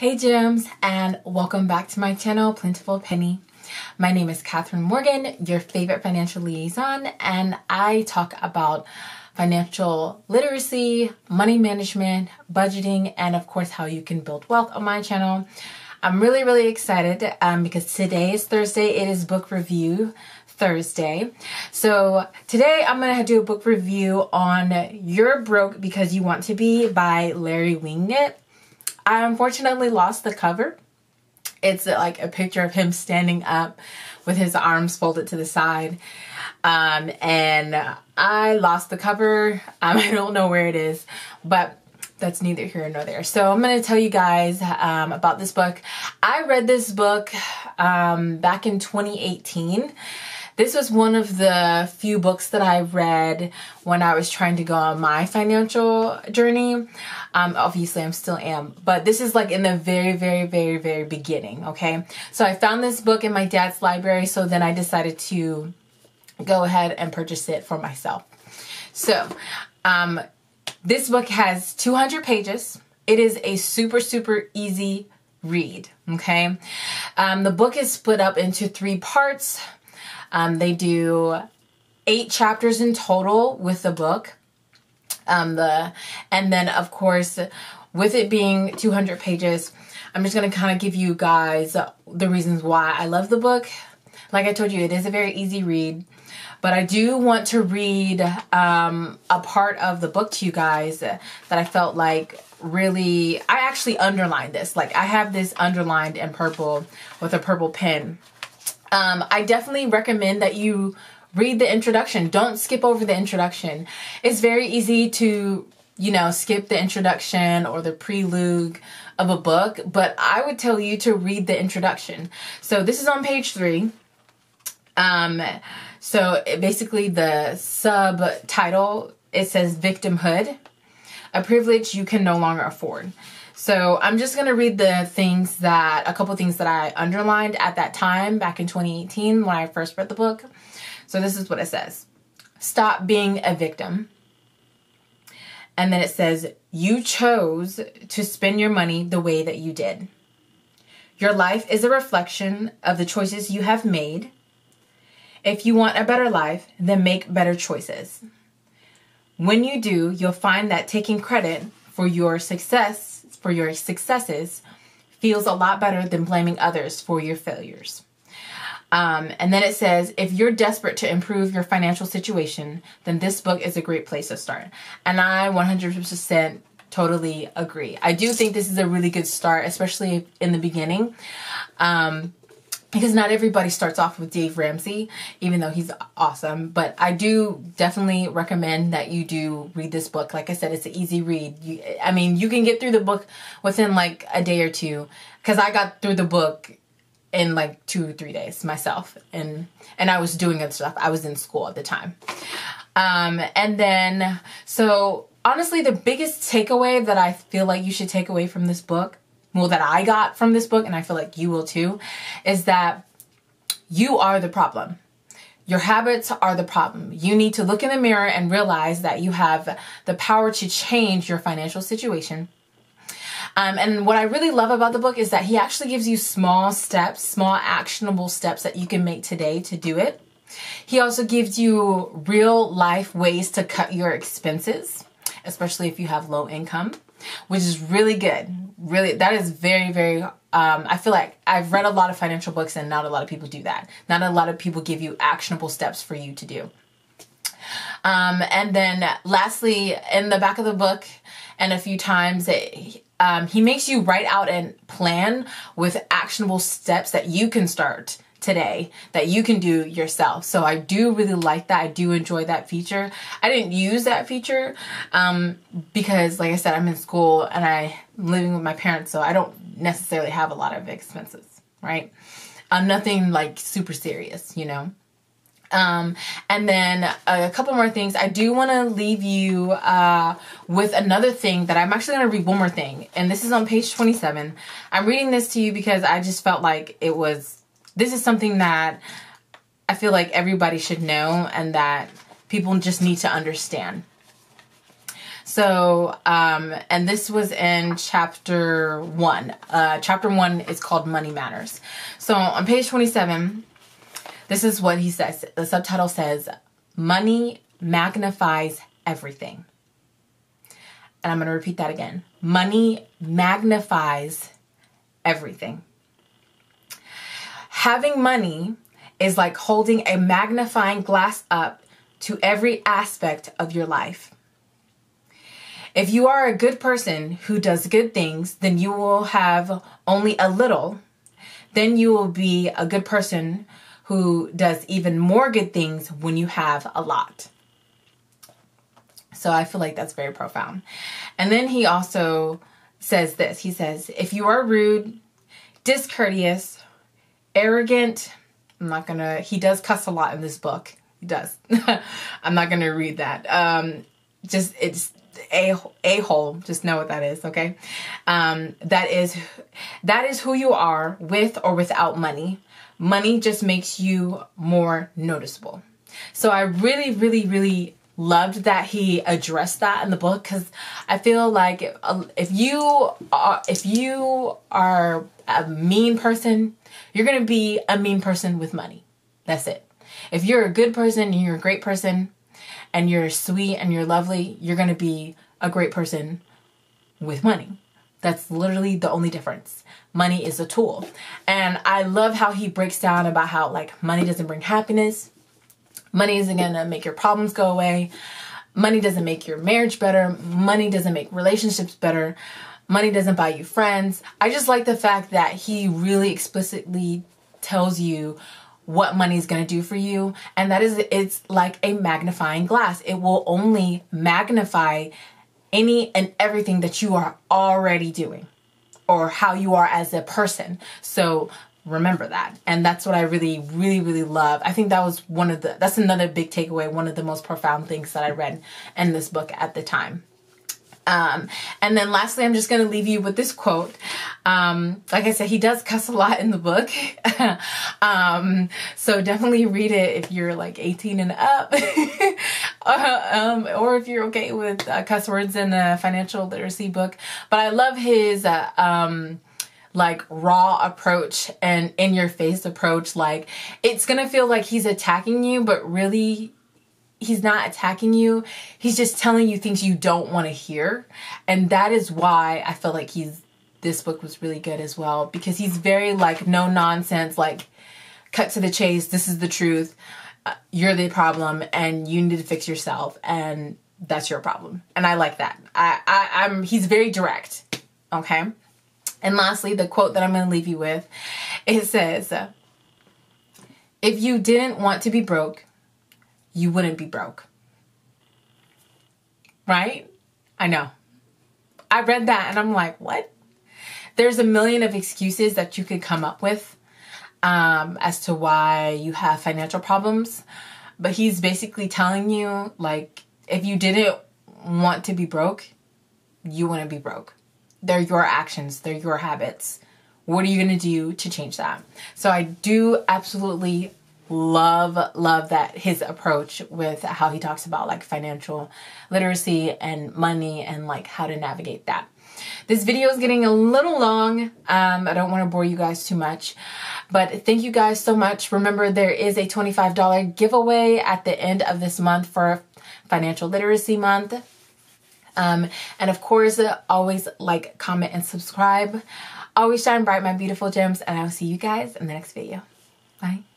Hey gems and welcome back to my channel Plentiful Penny. My name is Catherine Morgan, your favorite financial liaison and I talk about financial literacy, money management, budgeting, and of course how you can build wealth on my channel. I'm really, really excited um, because today is Thursday. It is book review Thursday. So today I'm going to do a book review on You're Broke Because You Want to Be by Larry Winget. I unfortunately lost the cover. It's like a picture of him standing up with his arms folded to the side. Um, and I lost the cover. Um, I don't know where it is, but that's neither here nor there. So I'm going to tell you guys um, about this book. I read this book um, back in 2018 this was one of the few books that I read when I was trying to go on my financial journey. Um, obviously, I'm still am, but this is like in the very, very, very, very beginning. Okay, so I found this book in my dad's library, so then I decided to go ahead and purchase it for myself. So, um, this book has 200 pages. It is a super, super easy read. Okay, um, the book is split up into three parts. Um, they do eight chapters in total with the book. Um, the and then of course, with it being 200 pages, I'm just gonna kind of give you guys the reasons why I love the book. Like I told you, it is a very easy read, but I do want to read um, a part of the book to you guys that I felt like really. I actually underlined this. Like I have this underlined in purple with a purple pen um, I definitely recommend that you read the introduction. Don't skip over the introduction. It's very easy to, you know, skip the introduction or the prelude of a book, but I would tell you to read the introduction. So this is on page three. Um, so basically the subtitle, it says victimhood, a privilege you can no longer afford. So I'm just going to read the things that, a couple things that I underlined at that time back in 2018 when I first read the book. So this is what it says. Stop being a victim. And then it says, you chose to spend your money the way that you did. Your life is a reflection of the choices you have made. If you want a better life, then make better choices. When you do, you'll find that taking credit for your success for your successes feels a lot better than blaming others for your failures. Um, and then it says, if you're desperate to improve your financial situation, then this book is a great place to start. And I 100% totally agree. I do think this is a really good start, especially in the beginning. Um, because not everybody starts off with Dave Ramsey, even though he's awesome. But I do definitely recommend that you do read this book. Like I said, it's an easy read. You, I mean, you can get through the book within like a day or two. Because I got through the book in like two or three days myself, and and I was doing other stuff. I was in school at the time. Um, and then so honestly, the biggest takeaway that I feel like you should take away from this book well that I got from this book and I feel like you will too is that you are the problem. Your habits are the problem. You need to look in the mirror and realize that you have the power to change your financial situation. Um, and what I really love about the book is that he actually gives you small steps, small actionable steps that you can make today to do it. He also gives you real life ways to cut your expenses, especially if you have low income which is really good. Really, that is very, very. Um, I feel like I've read a lot of financial books, and not a lot of people do that. Not a lot of people give you actionable steps for you to do. Um, and then, lastly, in the back of the book, and a few times, it, um, he makes you write out and plan with actionable steps that you can start today that you can do yourself. So I do really like that. I do enjoy that feature. I didn't use that feature um, because, like I said, I'm in school and I'm living with my parents, so I don't necessarily have a lot of expenses, right? Um, nothing like super serious, you know. Um, and then a couple more things. I do want to leave you uh, with another thing that I'm actually going to read one more thing. And this is on page 27. I'm reading this to you because I just felt like it was this is something that I feel like everybody should know and that people just need to understand. So, um, and this was in chapter one. Uh, chapter one is called Money Matters. So on page 27, this is what he says. The subtitle says, Money magnifies everything. And I'm going to repeat that again. Money magnifies everything. Having money is like holding a magnifying glass up to every aspect of your life. If you are a good person who does good things, then you will have only a little. Then you will be a good person who does even more good things when you have a lot. So I feel like that's very profound. And then he also says this he says, if you are rude, discourteous, arrogant, I'm not gonna, he does cuss a lot in this book. He does. I'm not gonna read that. Um, just, it's, a a hole just know what that is okay um that is that is who you are with or without money money just makes you more noticeable so i really really really loved that he addressed that in the book because I feel like if, uh, if you are if you are a mean person, you're gonna be a mean person with money. That's it. If you're a good person and you're a great person and you're sweet and you're lovely, you're gonna be a great person with money. That's literally the only difference. Money is a tool. And I love how he breaks down about how like money doesn't bring happiness Money isn't to make your problems go away. Money doesn't make your marriage better. Money doesn't make relationships better. Money doesn't buy you friends. I just like the fact that he really explicitly tells you what money is going to do for you and that is it's like a magnifying glass. It will only magnify any and everything that you are already doing or how you are as a person. So remember that and that's what i really really really love i think that was one of the that's another big takeaway one of the most profound things that i read in this book at the time um, and then lastly, I'm just going to leave you with this quote. Um, like I said, he does cuss a lot in the book. um, so definitely read it if you're like 18 and up. uh, um, or if you're okay with uh, cuss words in a financial literacy book. But I love his, uh, um, like raw approach and in your face approach like it's gonna feel like he's attacking you but really he's not attacking you. He's just telling you things you don't want to hear. And that is why i feel like he's this book was really good as well because he's very like no nonsense like cut to the chase this is the truth uh, you're the problem and you need to fix yourself and that's your problem. And i like that. I, I i'm he's very direct okay and lastly, the quote that I'm going to leave you with it says, If you didn't want to be broke, you wouldn't be broke. Right? I know. I read that and I'm like, what? There's a million of excuses that you could come up with um, as to why you have financial problems. But he's basically telling you, like, if you didn't want to be broke, you wouldn't be broke. They're your actions, they're your habits. What are you going to do to change that? So I do absolutely love love that his approach with how he talks about like financial literacy and money and like how to navigate that. This video is getting a little long. Um, I don't want to bore you guys too much, but thank you guys so much. Remember, there is a $25 giveaway at the end of this month for Financial Literacy Month. Um, and of course, always like, comment, and subscribe. Always shine bright, my beautiful gems, and I will see you guys in the next video. Bye.